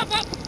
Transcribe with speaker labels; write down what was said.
Speaker 1: up, up!